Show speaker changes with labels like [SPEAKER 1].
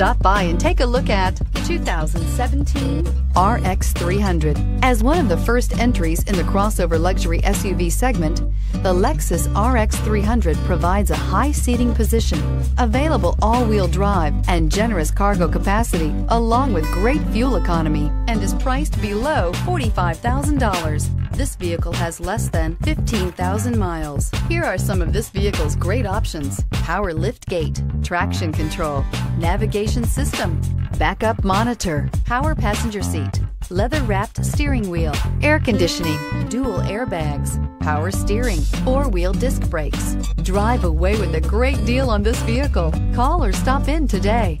[SPEAKER 1] Stop by and take a look at 2017 RX 300. As one of the first entries in the crossover luxury SUV segment, the Lexus RX 300 provides a high seating position, available all-wheel drive, and generous cargo capacity, along with great fuel economy, and is priced below $45,000. This vehicle has less than 15,000 miles. Here are some of this vehicle's great options. Power lift gate, traction control, navigation system, backup monitor, power passenger seat, leather wrapped steering wheel, air conditioning, dual airbags, power steering, four wheel disc brakes. Drive away with a great deal on this vehicle. Call or stop in today.